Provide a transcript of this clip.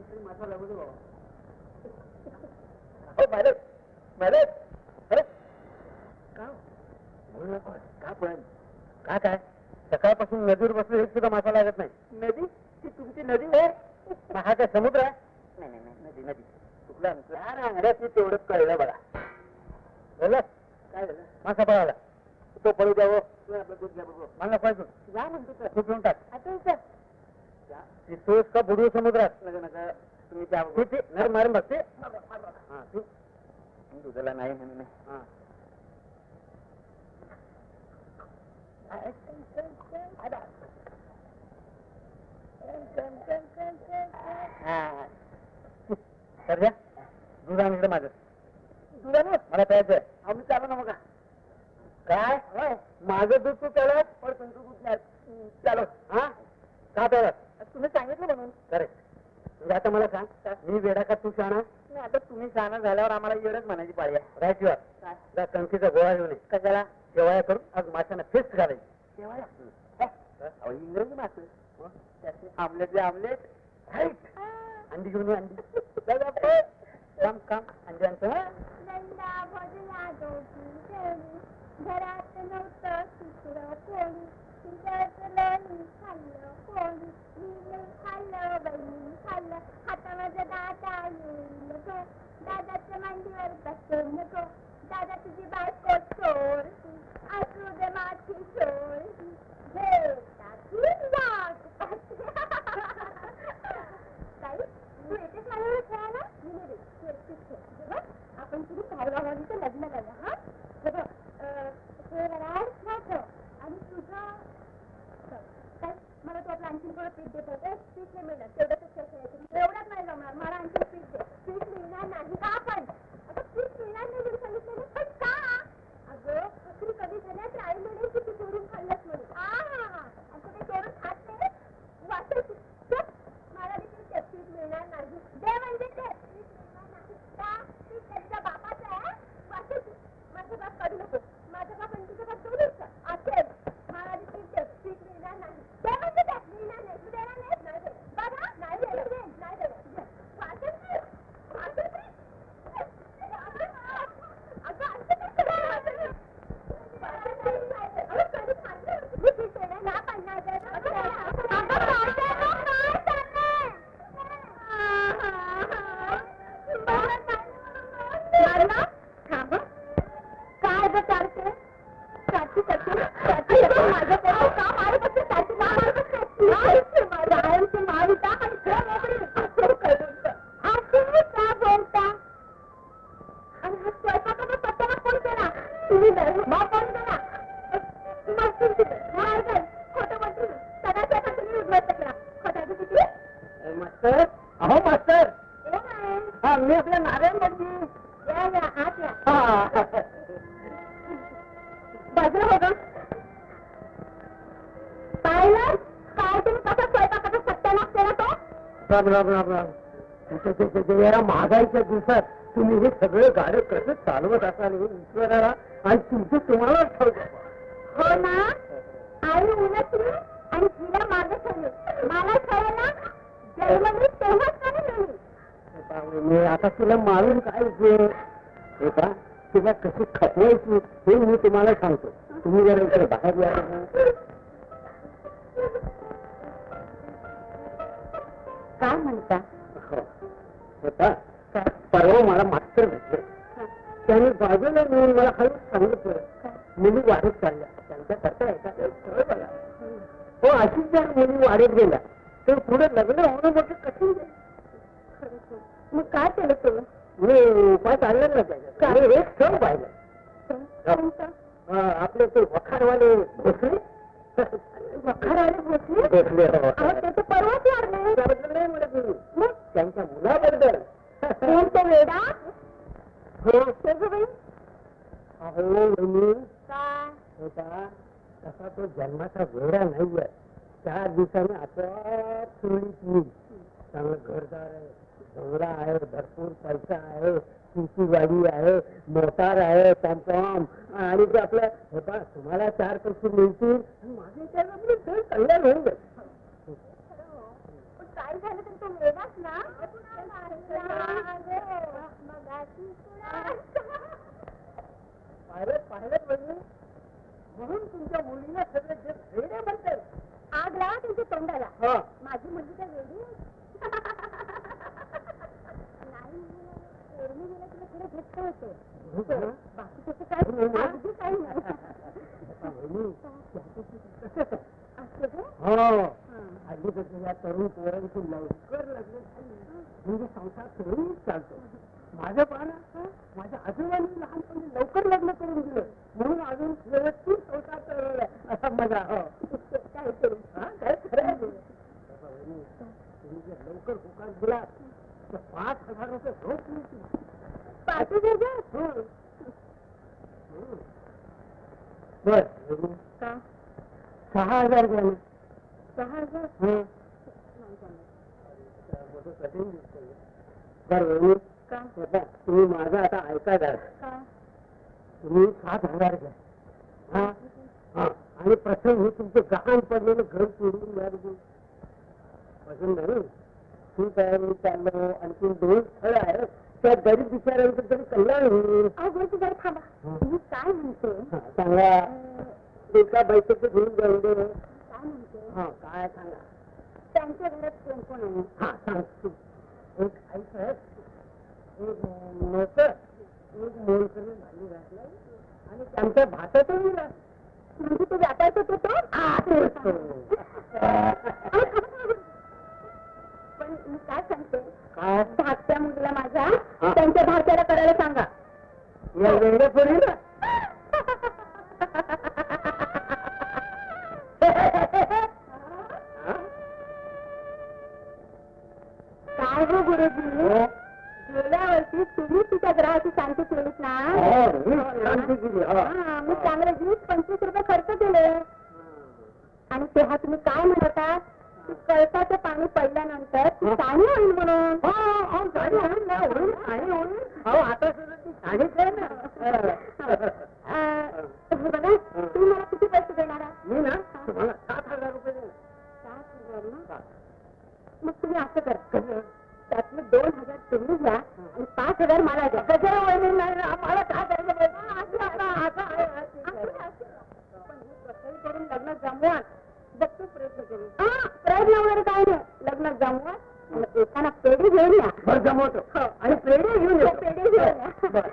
बघू madam madam अरे का? बोलू नको. का पण? का काय? सकाळपासून नदीवर बसलो एक सुद्धा मासा लागत नाही नदी ती तुमची नदी आहे मग हा काय समुद्र आहे नाही नाही नाही नदी नदी चुकला लहान अंगड्यात मी तेवढंच कळलं बघा झालं काय झालं मासा पळाला तो पळू द्यावं तुम्ही आपलं दूध घ्या बघू मला पाहिजे जा म्हणतो तर तू पिऊन टाक आता ती का बुडू समुद्रात नका नका. तुम्ही त्या नर मारून बघते हा. तू दुधाला नाही म्हणून हा. द्या दूध आण इकडे माझं. दुधानं मला प्यायचंय आम्ही चालू ना मग काय माझं दूध तू प्याला पण तुमचं दूध नाही. चालू हा? का प्याला तुम्ही सांगितलं म्हणून. करेक्ट म्हणजे आता मला सांग मी वेडा का तू शाणा नाही आता तुम्ही शाणा झाल्यावर आम्हाला येडच म्हणायची पाळी आहे. जा कणकीचा गोळा घेऊन ये. कशाला? शेवाया करून आज माशांना फिस्ट घालायची. शेवाया इंग्रजी मासे. आमलेट जे आमलेट राईट अंडी घेऊन अंडी. काम काम. अंडी आणतो नंदा भजला दोघी शेळी. घरात नव्हतं من حلا قول من حلا ومن حلا حتى ما زدعت عيونك دادا تمن ديور بسنك دادا تجي بعد كتور أسود ما تشور Hey! Mà 包 काय ग चालते साची साची साची माझं त्याचं का मारत असते साची ना मारत असते रायांची मारिता आणि खेळ मोकळी. असं करून असं का बोलता? आणि हा स्वयंपाकाचा पत्त्याला कोण केला तुम्ही नाही. राम राम राम राम. तुमच्या ते- ते- ते या महागाईच्या दिवसात तुम्ही हे सगळे गाडे कसं चालवत असाल हे ईश्वराला आणि तुमचं तुम्हाला ठाऊक हो ना? आई उलटली आणि तिला मागे ठेवले. मला कळलं जन्मली तेव्हाच का नाही. मिळली मी आता तुला मारून काय उपयोग? हे का तुला कशी खपवायची हे मी तुम्हाला सांगतो. तुम्ही जरा बाहेर या काय म्हणता? परवा मला मास्तर भेटले. त्याने बाजूला मिळून मला खाली सांगितलं. मुली वाढत चालल्या. त्यांच्याकरता एखादं स्थळ बघा. हो अशीच जर मुली वाढत गेल्या तर पुढे लग्न होणं म्हणजे कठीण जाईल. मग काय केलं तुम्ही? मी उपाय काढला ना त्याच्यात एक स्थळ पाहिलं. आपले ते वखारवाले भोसले. ते तर परवाच वाढले त्याबद्दल नाही म्हणत मी मग त्यांच्या मुलाबद्दल। कोणतं वेडा? हो। सगळं अहो वहिनी काय होता तसा तो जन्माचा वेडा नाहीये. चार दिवसांनी आता चोळीत चांगलं घरदार आहे बंगला आहे भरपूर पैसा आहे शेती गाडी आहे मोटार आहे टॉमटॉम आणि ते आपलं तुम्हाला चार पैसे मिळतील over. हो. कसं या तरुण पोरांची लवकर लग्न झाली. म्हणजे संसार करून चालतो. माझं पाहणं माझ्या आजोबांनी लहानपणी लवकर लग्न करून दिलं. म्हणून अजून व्यवस्थित संसार चालवलाय असा माझा हो. हा, काय खरं वहिनी, तुम्ही जर लवकर होकार दिला तर पाच हजार रुपये रोख मिळतील. पाच हजार? हं. बर सहा हजार घ्या तुम्ही माझा आता ऐका द्या तुम्ही सात हजार घ्या हा हा आणि प्रथम हे तुमचं गहाण पडलेलं घर सोडून द्या. पसंत नाही ठीक आहे मी चाललो आणखी दोन स्थळ आहेत त्या गरीब बिचाऱ्यांचं तरी कल्याण होईल थांबा हं. मी काय म्हणते सांगा एका बैठकीत घेऊन जाऊन दे काय हा काय सांगा? त्यांच्या घरात कोण कोण आहे? हा सांगतो एक आई साहेब एक नोकर एक मोलकरी घातलाय आणि त्यांच्या भातातही म्हणजे तू व्यापार तो पण मी काय सांगते? काय? धाकट्या मुलीला माझ्या. त्यांच्या भाच्याला करायला सांगा. या पडी ना काय हो गुरुजी. गेल्या वर्षी तुम्ही तिच्या ग्रहाची शांती केलीत ना? हो, मी चांगले वीस पंचवीस रुपये खर्च केले. आणि तेव्हा तुम्ही काय म्हणता? की कळसाचं पाणी पडल्यानंतर ती पाणी होईल म्हणून. हो, हो, गाडी होईल ना, होईल, आणि. होईल. अहो, आता तुम्ही घ्या आणि पाच हजार मला द्या कसं वहिनी नाही ना, आम्हाला काय करायचं पाहिजे? असं, असं, असं आहे, असं आहे. पण हे करून लग्न जमवा प्रयत्न करू हा प्रयत्न वगैरे काय नाही लग्न जमवा आणि एकाला पेढी घेऊन या बरं जमवतो हो. आणि पेढे घेऊन येतो. पेढे घेऊन या. बरं,